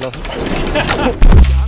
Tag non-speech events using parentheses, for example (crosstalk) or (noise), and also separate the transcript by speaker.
Speaker 1: 나 (laughs)